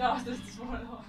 estabas tú, estás por favor.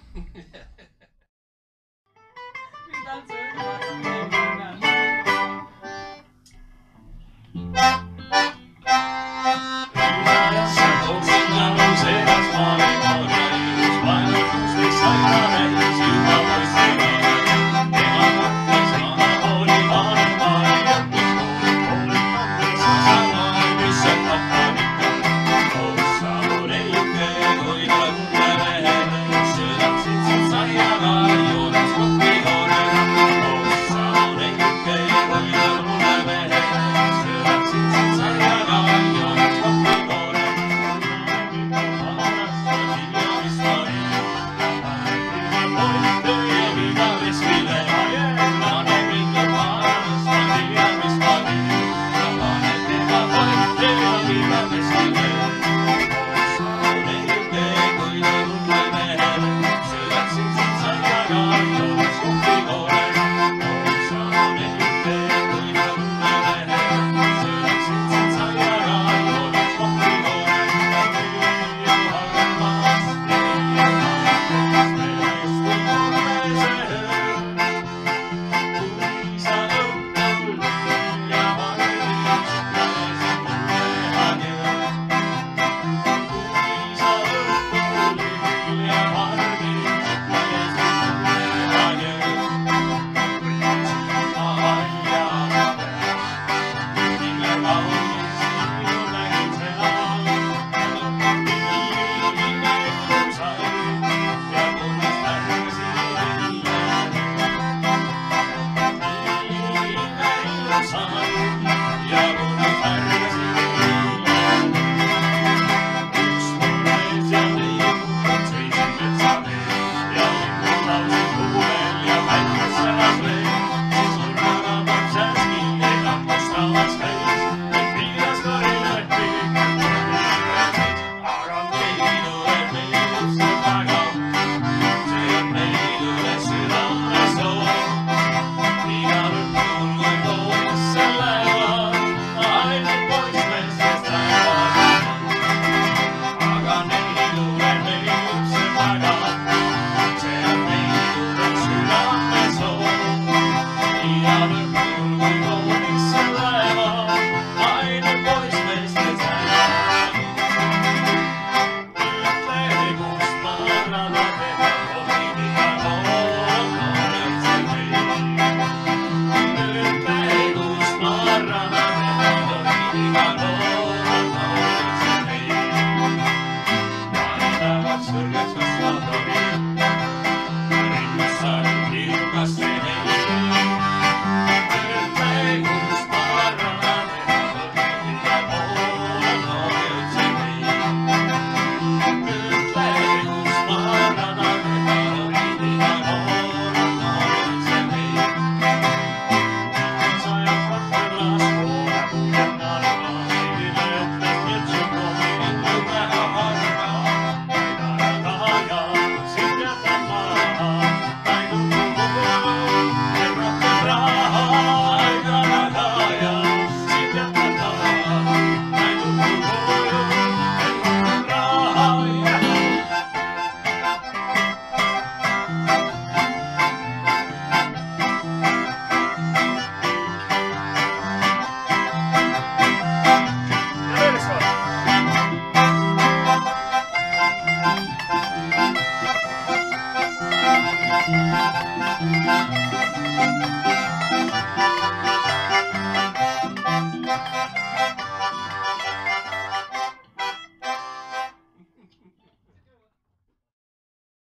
Música